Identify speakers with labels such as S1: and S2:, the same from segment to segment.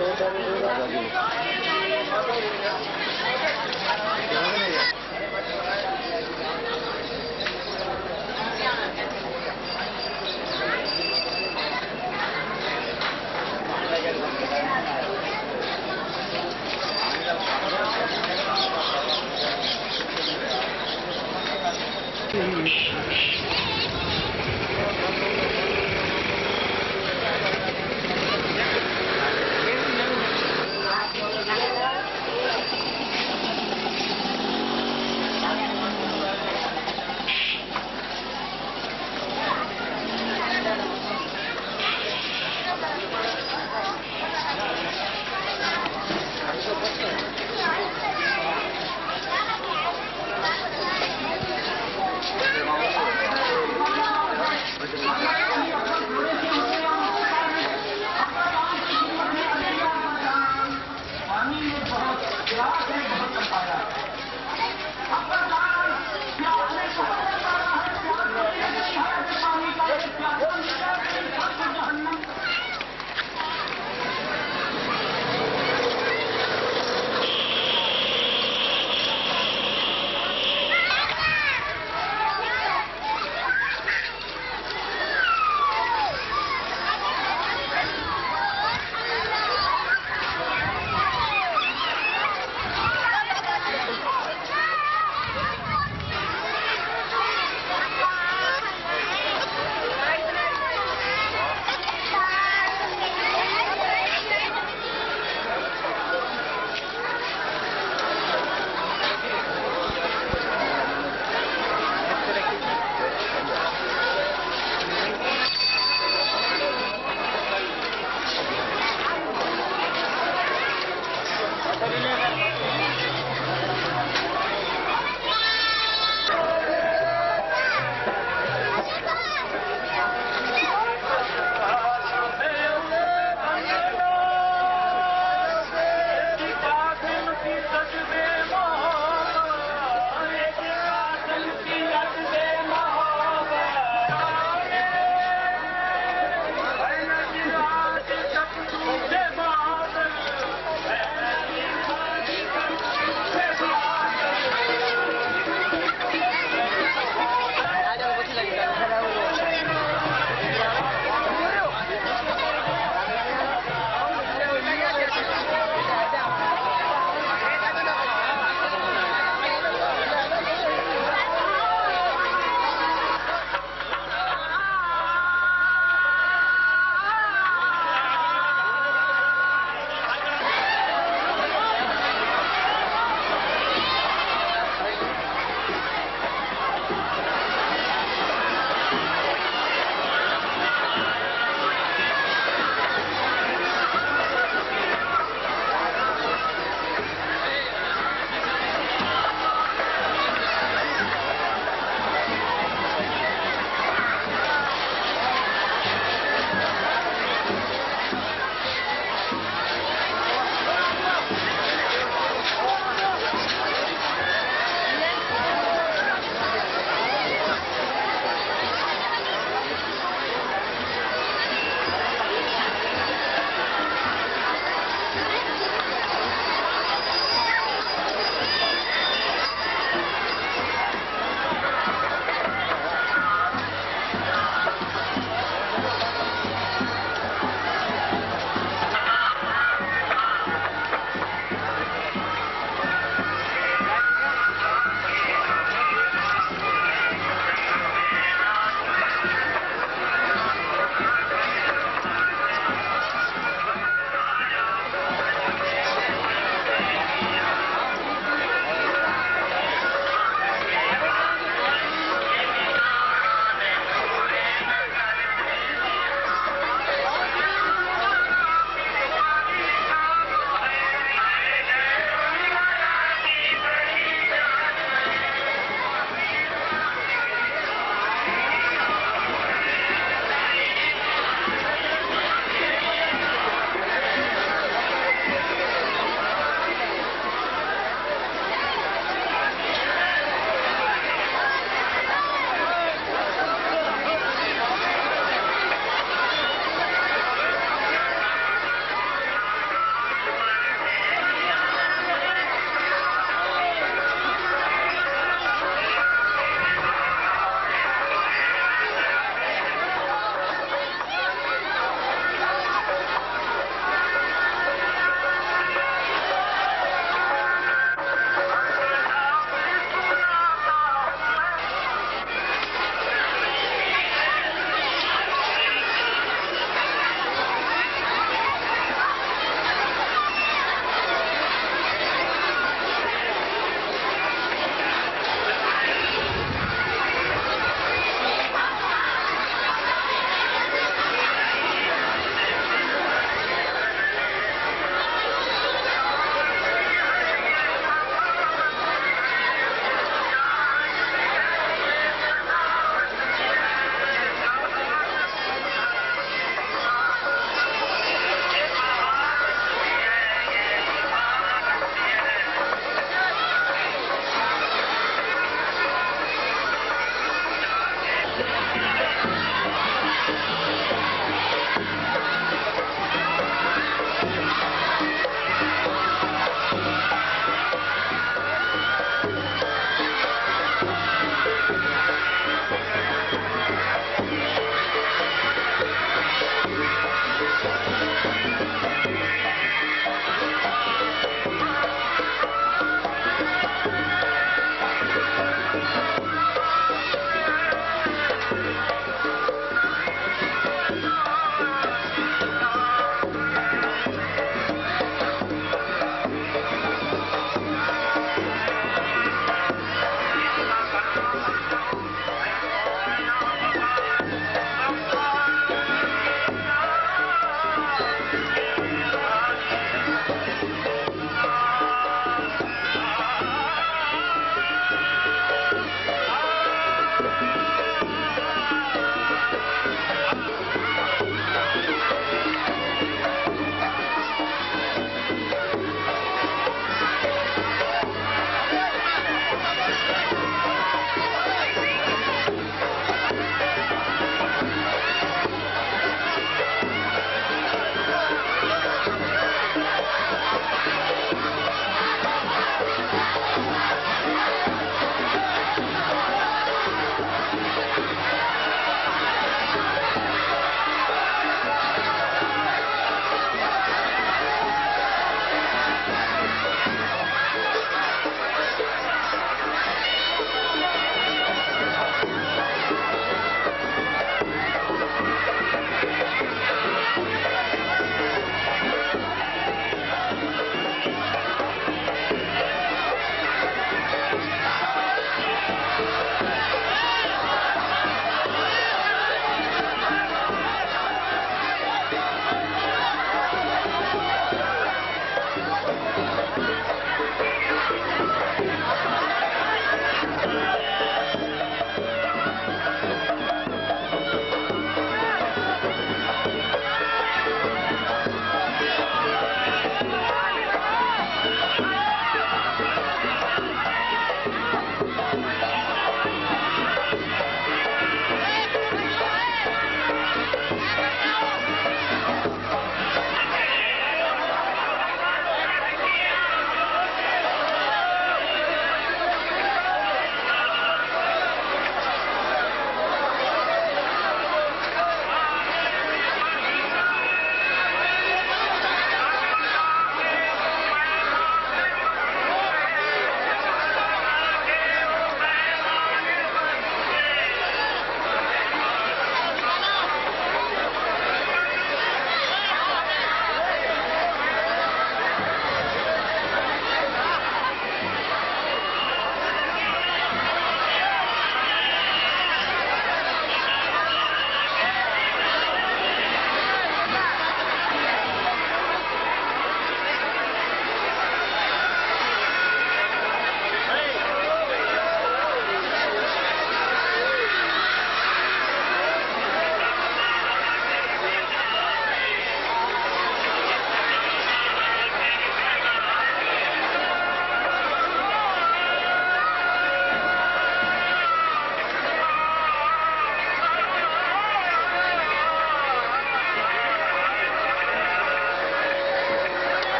S1: Thank
S2: you.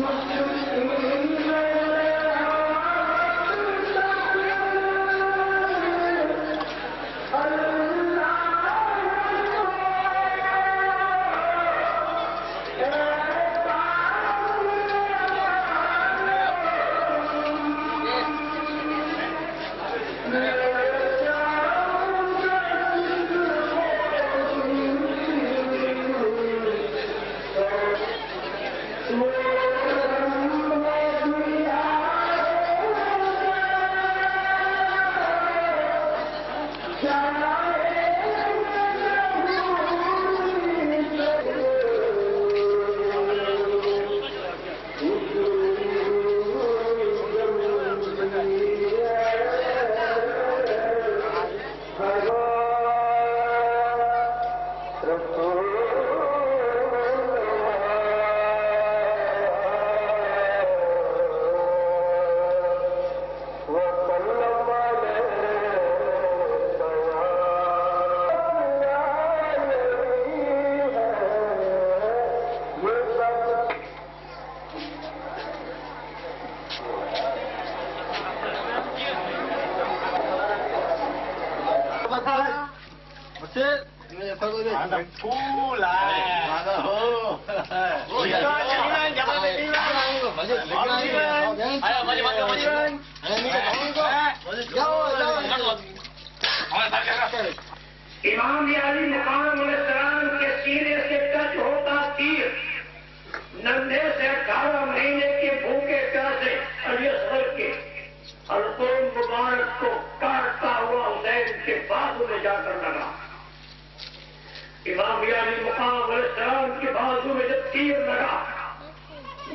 S2: Gracias.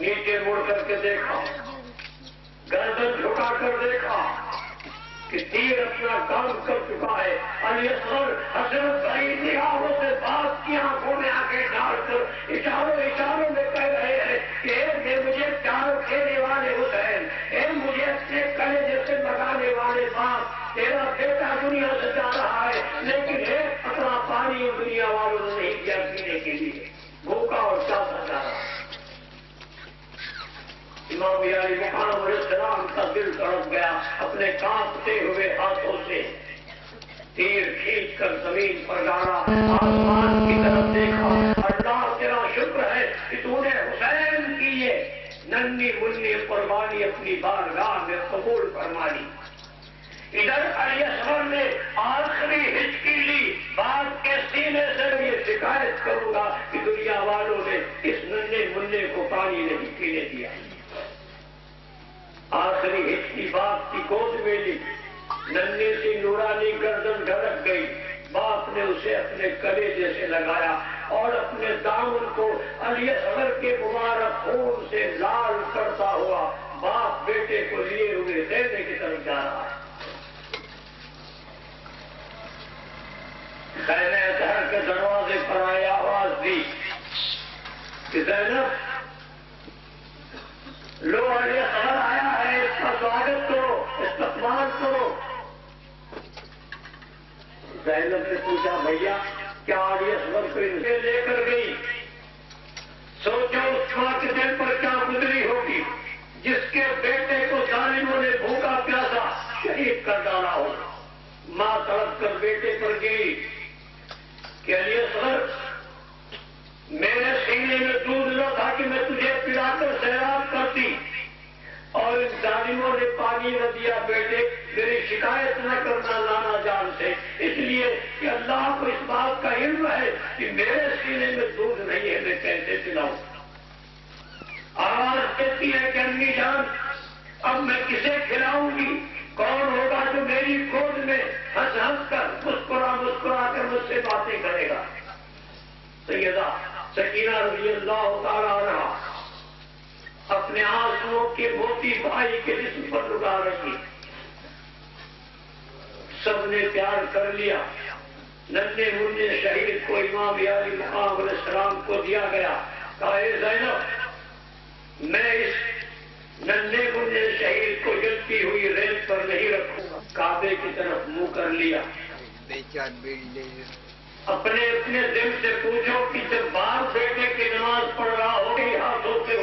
S2: نیچے مڑ کر کے دیکھا۔ گردن جھکا کر دیکھا کہ تیر اپنا کام کر چکا ہے۔ علی اصغر حضرت بھائی نگاہوں سے بات کی آنکھوں میں آگے ڈال کر اشاروں اشاروں میں کہہ رہے ہیں کہ اے مجھے چاروں کھیلنے والے حسین اے مجھے اپنے کلے جیسے لگانے والے باپ، تیرا بیٹا دنیا سے جا رہا ہے، لیکن ایک اپنا پانی دنیا والوں نے نہیں دیا پینے کے لیے۔ بھوکا اور چاہتا جا رہا ہے امام علی مقام علیہ السلام کا دل تڑپ گیا اپنے کانپتے ہوئے ہاتھوں سے۔ تیر کھینچ کر زمین پر ڈالا، آسمان کی طرف دیکھا، اللہ تیرا شکر ہے کہ تو نے حسین کی یہ ننی منی قربانی اپنی بارگاہ میں قبول فرما لی ادھر علی اصغر نے آخری ہچکی لی بات کے سینے سے یہ شکایت کروں گا کہ دنیا والوں نے اس ننے منع کو پانی نہیں پینے دیا۔ آخری ہچکی باپ کی گود میں لی ننے سی نورانی گردن ڈھڑک گئی۔ باپ نے اسے اپنے کلے جیسے لگایا اور اپنے دامن کو علی اصغر کے مبارک خون سے لال کرتا ہوا باپ بیٹے کو لیے ہوئے دینے کی طرف جا رہا ہے۔ خیمے اطہر کے دروازے پر آئی آواز دی۔ کہ زینب لو علی خبر آیا۔ ہے کا سواگت کرو استقبال کرو۔ زینب نے پوچھا، بھیا، کیا علی اصغر سے لے کر گئی؟ سوچو اس ماں کے دل پر کیا گزری ہوگی، جس کے بیٹے کو ظالموں نے بھوکا پیاسا، شہید کر ڈالا ہو۔ ماں تڑپ کر بیٹے پر گئی۔ کہ علی اصغر، میرے سینے میں دودھ نہ تھا کہ میں تجھے پلا کر سیراب ان نے پانی نہ دیا بیٹے، میری شکایت نہ کرنا لانا جان سے۔ اس لیے کہ اللہ کو اس بات کا علم ہے کہ میرے سینے میں دودھ نہیں ہے، میں کیسے پلاؤں آواز کہتی ہے کہ امی جان، اب میں کسے کھلاؤں گی؟ کون ہوگا جو میری گود میں ہنس ہنس کر مسکرا مسکرا کر مجھ سے باتیں کرے گا؟ سیدہ سکینہ رضی اللہ تعالیٰ رہا اپنے آنسو کے موتی بھائی کے جسم پر لگا رہی۔ سب نے پیار کر لیا۔ ننے منہ شہید کو امام علی مقام علیہ السلام کو دیا گیا۔ کہا، اے زینب، میں اس ننے منہ شہید کو جلتی ہوئی ریت پر نہیں رکھوں گا۔ کعبے کی طرف منہ کر لیا۔ اپنے اپنے دل سے پوچھو کہ جب باپ بیٹے کی نماز پڑھ